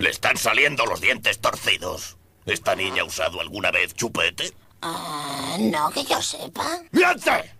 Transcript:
Le están saliendo los dientes torcidos. ¿Esta niña ha usado alguna vez chupete? Ah, no que yo sepa. ¡Miente!